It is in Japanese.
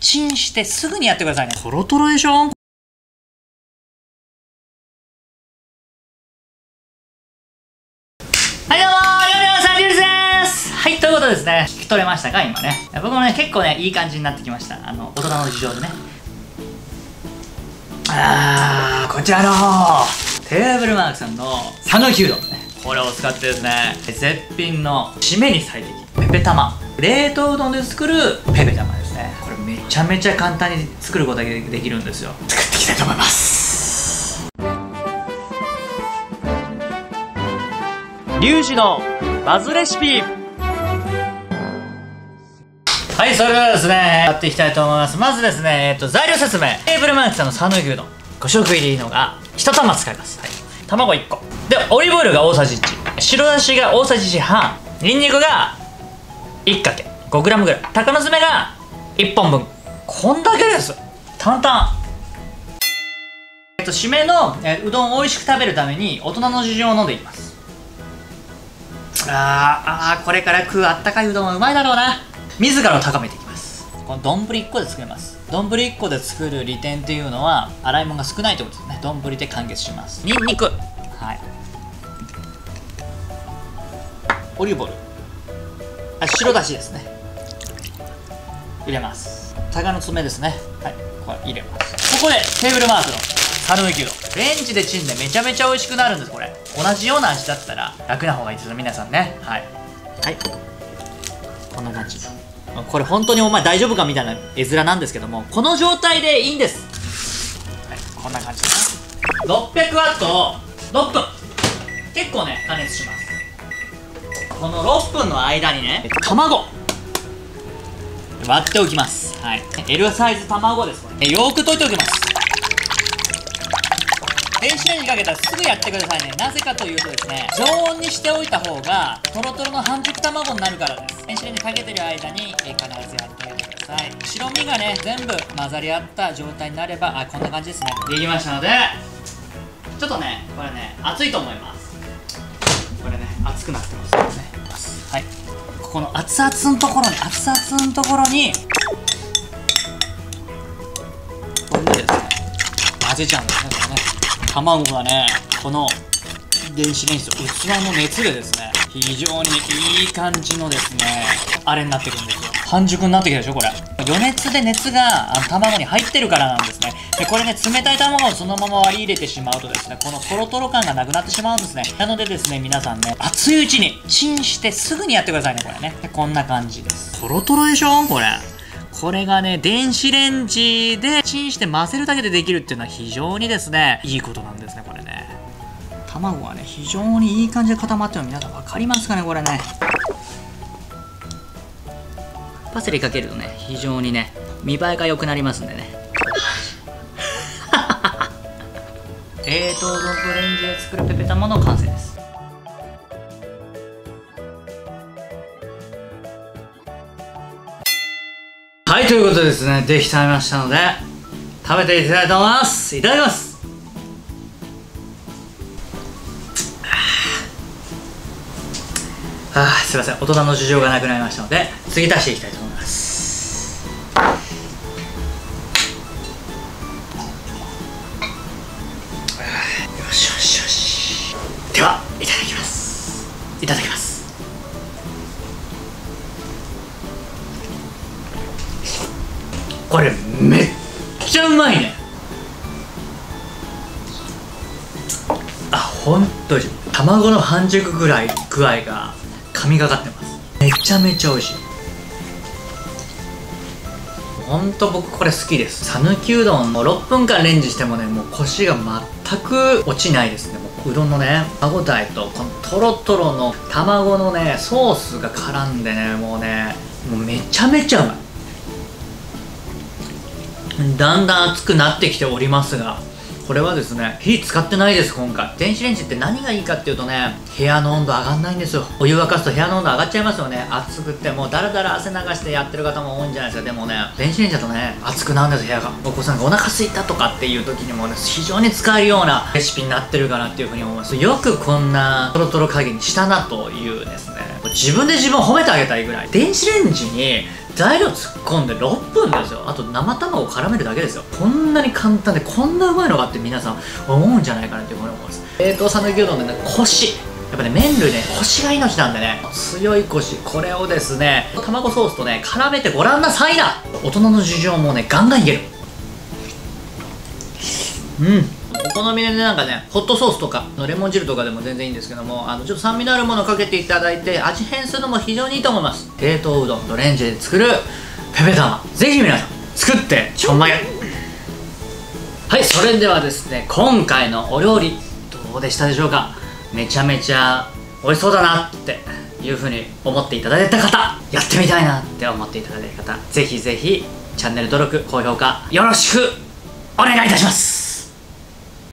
チンしてすぐにやってくださいね。トロトロでしょ？はいどうも料理のさんりゅうです。はいということでですね。聞き取れましたか今ね。僕もね結構ねいい感じになってきました。あの大人の事情でね。あーこちらのテーブルマークさんの讃岐うどんねこれを使ってですね。絶品の締めに最適。ペペ玉。冷凍うどんで作るペペ玉ですねちゃめちゃ簡単に作ることができるんですよ作っていきたいと思いますリュウジのバズレシピはい、それではですね、やっていきたいと思います。まずですね、えっ、と、材料説明。テーブルマークさんの讃岐うどん。5食入りのが1玉使います。はい。卵1個。で、オリーブオイルが大さじ1。白だしが大さじ1半。ニンニクが1かけ。5g ぐらい。鷹の爪が1本分。こんだけです。簡単。えっと、締めの、えうどんを美味しく食べるために大人の事情を飲んでいきます。あー、あーこれから食うあったかいうどんはうまいだろうな。自らを高めていきます。この丼1個で作れます。丼1個で作る利点っていうのは洗い物が少ないってことですね。丼で完結します。にんにくはい。オリーブオイル。あ白だしですね。入れます。鷹の爪ですね。はい。これ入れますここでテーブルマークのサルキュードレンジでチンでめちゃめちゃ美味しくなるんですこれ。同じような味だったら楽な方がいいですよ皆さんね。はい。はい。こんな感じ。これ本当にお前大丈夫かみたいな絵面なんですけどもこの状態でいいんです、はい、こんな感じです600ワットを6分。結構ね加熱します。この6分の間にね卵割っておきます。はい。L サイズ卵ですこれ。よーく溶いておきます。電子レンジかけたらすぐやってくださいね。なぜかというとですね常温にしておいた方がトロトロの半熟卵になるからです。電子レンジかけてる間に、え必ずやってあげてください。白身がね全部混ざり合った状態になればあこんな感じですね。できましたのでちょっとねこれね熱いと思います。これね熱くなってます。ねはいこの熱々のところに熱々のところにこれでですね混ぜちゃうんですねこれね。卵がねこの電子レンジと器の熱でですね非常にいい感じのですねあれになってくるんです半熟になってきたでしょこれ。余熱で熱があの卵に入ってるからなんですね。でこれね冷たい卵をそのまま割り入れてしまうとですねこのトロトロ感がなくなってしまうんですね。なのでですね皆さんね熱いうちにチンしてすぐにやってくださいねこれね。でこんな感じです。トロトロでしょこれ。これがね、電子レンジでチンして混ぜるだけでできるっていうのは非常にですね、いいことなんですね、これね。卵がね、非常にいい感じで固まってるの皆さん分かりますかね、これね。パセリかけるとね、非常にね、見栄えが良くなりますんでね。冷凍ドッグレンジで作るペペ玉の完成です。はい、ということでですね、できちゃいましたので、食べていきたいと思います。いただきます。あ、すいません、大人の事情がなくなりましたので、次出していきたいと思います。よしよしよし。では、いただきます。いただきます。これめっちゃうまいねあ本当に卵の半熟ぐらい具合が神がかってます。めちゃめちゃ美味しい。ほんと僕これ好きです。讃岐うどんも6分間レンジしてもねもうコシが全く落ちないですね。もううどんのね歯ごたえとこのトロトロの卵のねソースが絡んでねもうねもうめちゃめちゃうまい。だんだん熱くなってきておりますが。これはですね火使ってないです今回。電子レンジって何がいいかっていうとね部屋の温度上がんないんですよ。お湯沸かすと部屋の温度上がっちゃいますよね。熱くてもうだらだら汗流してやってる方も多いんじゃないですか。でもね電子レンジだとね熱くなるんです部屋が。お子さんがお腹空いたとかっていう時にもね非常に使えるようなレシピになってるかなっていうふうに思います。よくこんなトロトロ加減にしたなというですね。自分で自分を褒めてあげたいぐらい。電子レンジに材料突っ込んで6分ですよあと生卵を絡めるだけですよ。こんなに簡単でこんなうまいのかって皆さん思うんじゃないかなっていうふうに思います。冷凍讃岐うどんでねコシ。やっぱね麺類ねコシが命なんでね。強いコシ。これをですね卵ソースとね絡めてごらんなさいな。大人の事情もねガンガンいける。うん。お好みでねなんかねホットソースとかのレモン汁とかでも全然いいんですけどもあのちょっと酸味のあるものをかけていただいて味変するのも非常にいいと思います。冷凍うどんとレンジで作るペペ玉。ぜひ皆さん作ってちょんまげはいそれではですね今回のお料理どうでしたでしょうか？めちゃめちゃ美味しそうだなっていうふうに思っていただいた方やってみたいなって思っていただいた方ぜひぜひチャンネル登録高評価よろしくお願いいたします。